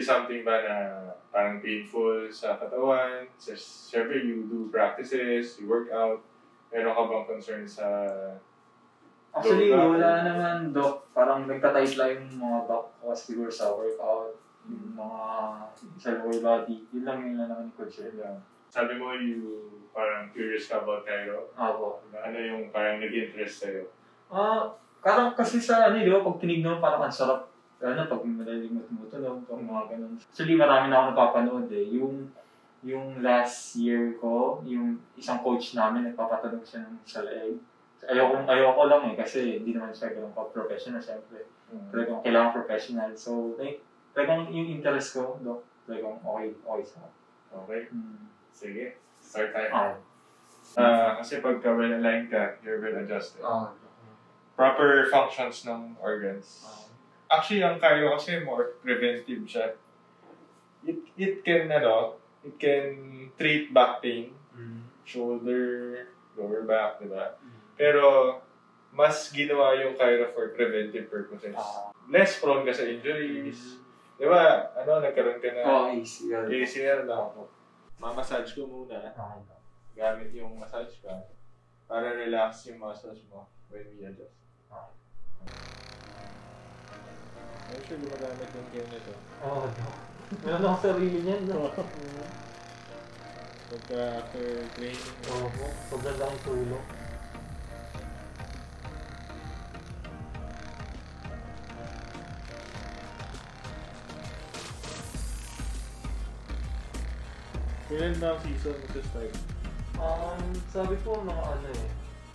something ba na parang painful sa katawan? Siyempre, you do practices, you work out. Meron ka bang concern sa... Actually, back? wala naman, Doc. Parang nagtatight lang yung mga back ko siguro sa workout. Yung mga sa lower body. Yun lang yung naman yung concern. Yeah. Sabi mo, you parang curious ka about Cairo. Ako. Ano yung parang nag-interest sa'yo? Ah, parang kasi sa ano, di ba, pag tinignan mo, parang ang sarap. Ano, pag malalim mo tumutunog, pag mga ganun. Actually, marami na ako napapanood eh. Yung, yung last year ko, yung isang coach namin, nagpapatunog siya ng sa leeg. Ayoko, ayoko lang eh, kasi hindi naman siya ganun pa-professional, syempre. Talagang kailangan professional. So, like, talagang yung interest ko, Dok, talagang okay, okay sa. Okay, Hmm. sige. Start tayo. Ah, Ah, kasi pagka well-aligned ka, you're well-adjusted. ah, Proper functions ng organs. ah. Actually, ang cardio kasi more preventive siya. It, it can, ano, it can treat back pain, Mm. shoulder, lower back, di ba? Mm. Pero, mas ginawa yung Kyro for preventive purposes. Ah. Less prone ka sa injuries. Di ba, ano, nagkaroon ka na Oh. Yeah. ACL na ako. Mamassage ko muna. Doc. Gamit yung massage ka para relax yung muscles mo when we adjust. Okay. I'm sure gumagamit yung game nito. Oh, Doc. Meron ako sarili niyan, no? Pagka after training, Oo, sobrang laking tulong. kailan na ang season mo sa start? Um, sabi po mga ano eh.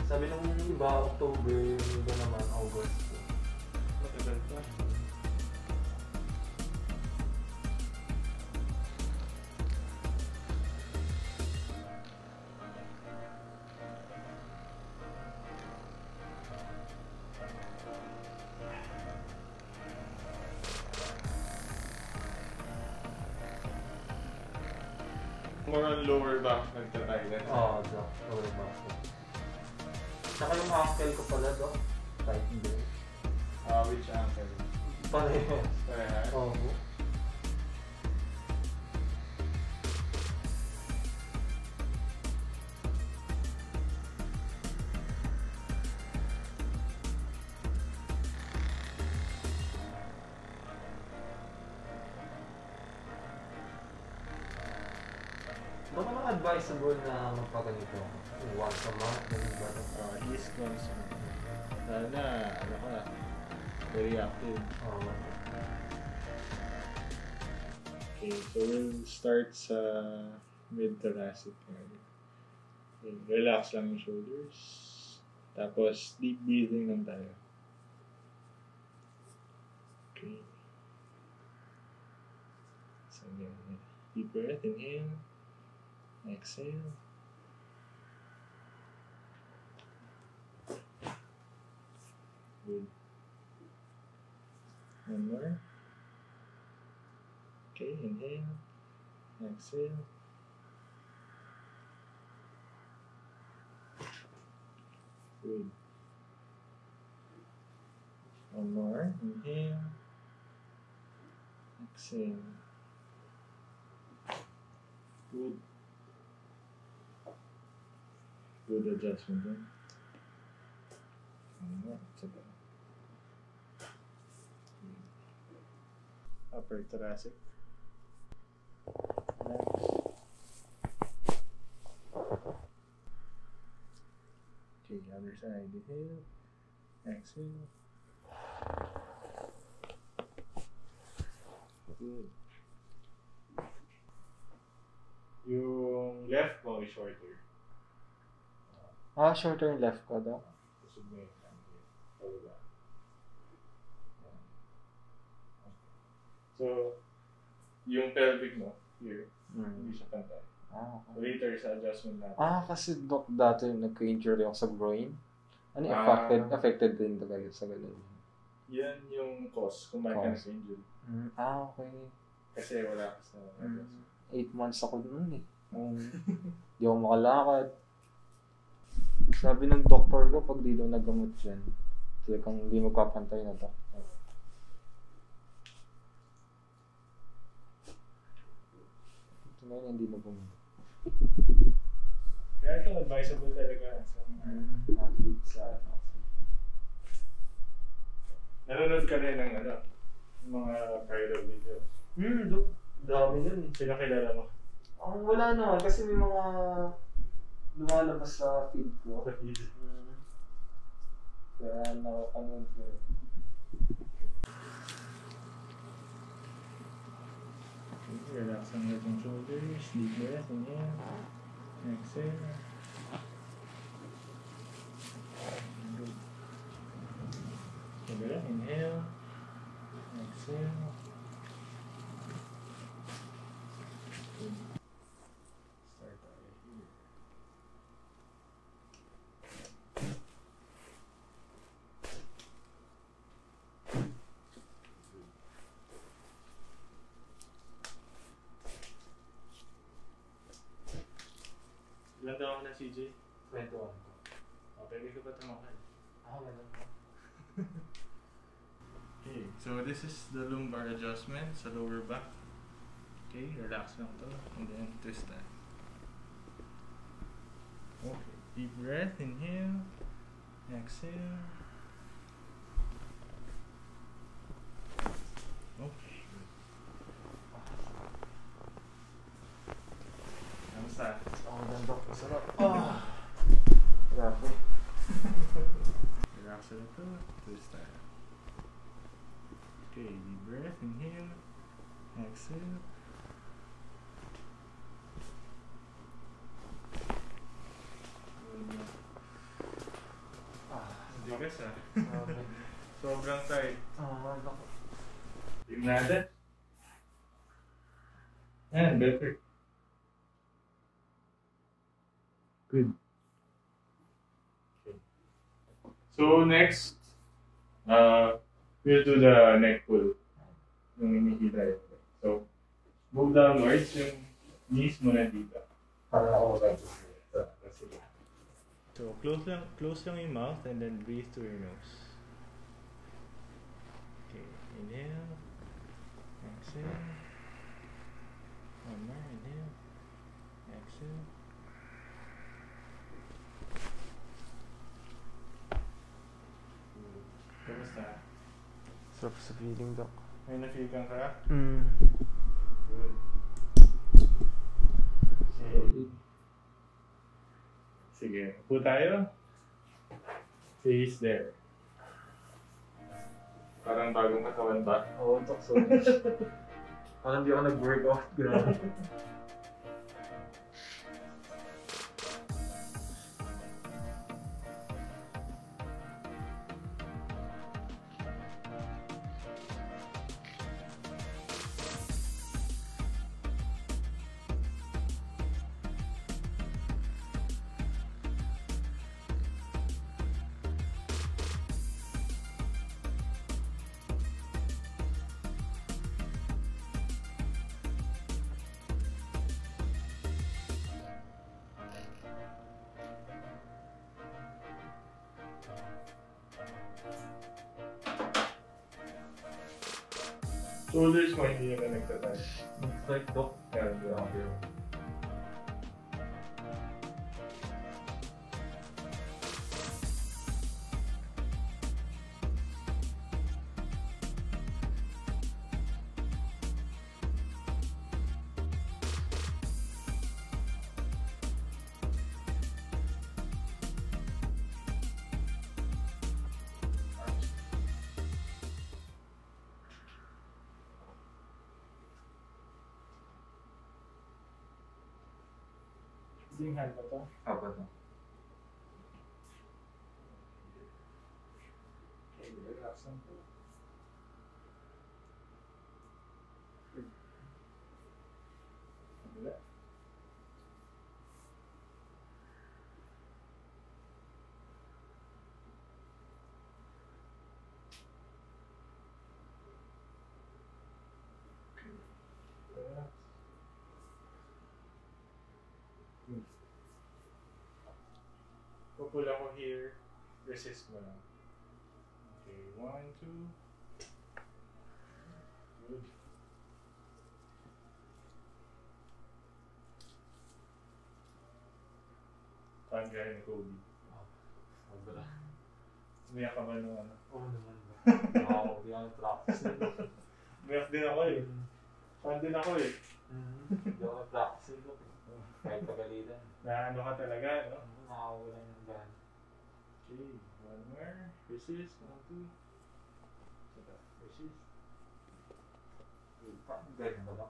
Sabi nung iba, October, yung iba naman, August. Matagal pa. More on lower back nagtatay Oo, oh, Doc. Lower back ko. Saka yung ankle ko pala, Doc. Tight din. Uh, which ankle? Parehas. Parehas? Oo. Baka mga advisable na magpaganito. Once a month, ganun ba? Uh, at least once. Lalo na, ano ka, very active. Oo. Okay, so we'll start sa mid-thoracic area. Relax lang yung shoulders. Tapos, deep breathing lang tayo. Okay. So, yan. Deep breath, inhale. Exhale. Good. One more. Okay, inhale. Exhale. Good. One more. Inhale. Exhale. Good. Good adjustment then. One more. Sige. Upper thoracic. Next. Okay, other side. Inhale. Exhale. Good. Yung left mo is shorter. Ah, shorter yung left ko. Yan. So, yung pelvic mo, here, hindi Mm. siya pantay. Ah, okay. Later sa adjustment natin. Ah, kasi Doc, dati nagka-injury ako sa groin. Ano, Ah. affected, affected din talaga sa ganun. Yan yung cause kung bakit ka Cause. nasa-injured. Mm, ah, okay. Kasi wala ka sa Mm. Eight months ako noon eh. Um, di ako makalakad. Sabi ng doktor ko, pag di daw nagamot yan, talagang hindi magpapantay na to. So ngayon hindi na bumili. Kaya ito advisable talaga sa mga Athletes sa Nanonood ka rin ng ano, mga viral videos. Hmm, dami nun. Sila kilala mo. Ang wala naman kasi may mga lumalabas sa feed ko. Sa video. Hmm. Kaya nakapanood ko rin. Relax ang itong shoulders, deep breath, inhale, exhale. Good. Inhale, exhale. Good. Start tayo here. Ilan taon ka na CJ? 21 ko. Oh, pwede ka ba tumakan? Ah, ganun. Okay, so this is the lumbar adjustment sa lower back. Okay, relax lang to. And then twist that. Okay, deep breath, inhale, exhale. Okay, good. Kamusta? Ang ganda ko. Sarap. Ah! Grabe. Relax lang to. Twist that. Okay, deep breath, inhale, exhale. Good. Ah, Hindi ka sa. grabe. Sobrang tight. Ah, naku. Tingnan natin. Yan, better. So next, uh, we'll do the neck pull. Yung inihila yun. So, move downwards yung knees mo na dito. Parang ako ganito. Sige. So, close lang, close lang yung mouth and then breathe through your nose. Okay, inhale. Exhale. One more, inhale. Exhale. Sarap sa feeling, Doc. May na-feel kang ka? Mm. Good. Okay. Sige, upo tayo. Face there. Parang bagong katawan ba? Oo, Doc. So, parang di ako nag-workout. Grabe. Shoulders mo hindi naman nagtatouch. Looks like, Doc. Yan, grabe. Sing hand ba to? Apa to? Okay, relax pull ako here, resist mo lang. Okay, one, two. Good. Parang gaya ni Kobe. Sobra. Umiyak ka ba nung ano? Oo oh, ba? Wow, hindi ako practice nito. Umiyak din ako eh. Fan din ako eh. Hindi ako practice nito. Kahit pagalitan. Na ano ka talaga, no? Nakawala ng gan. Okay, one more. Resist, one, two. Saka, resist. Ganyan ba ba?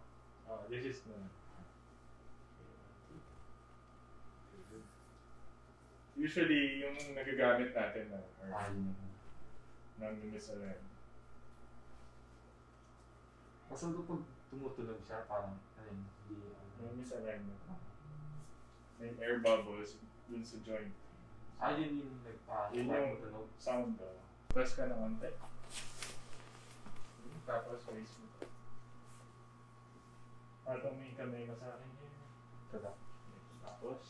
Oh, resist na. Usually, yung nagagamit natin na, or nang misalign. Kasi ito pag tumutunog siya, parang, ano yun, hindi, ano. misalignment. May air bubbles dun sa joint. Ah, yun yung nag, ah, Yun yung- tumutunog. Sound daw. Press ka ng konti. Tapos raise mo. Parang may kamay mo sa akin. Tada. Tapos,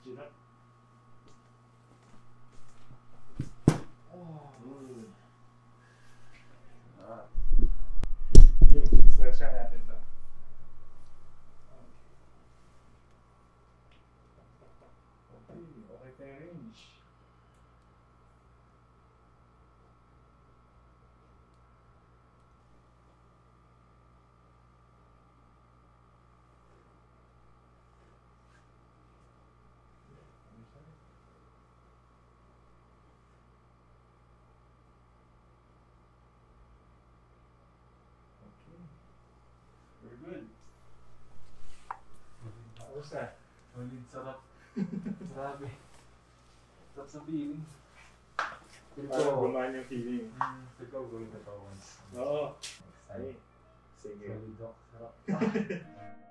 chin up. Oh, Good. ah. Okay, stretch lang natin to. Okay, okay tayo range. Okay. We're good. Tapos na. Ulit, sarap. Grabe. Sarap sa feeling. Feel Parang ko, gumaan yung feeling. hmm, feel ko gawin ko to once. Oo. Next Ay, sige. Solid ako. Sarap.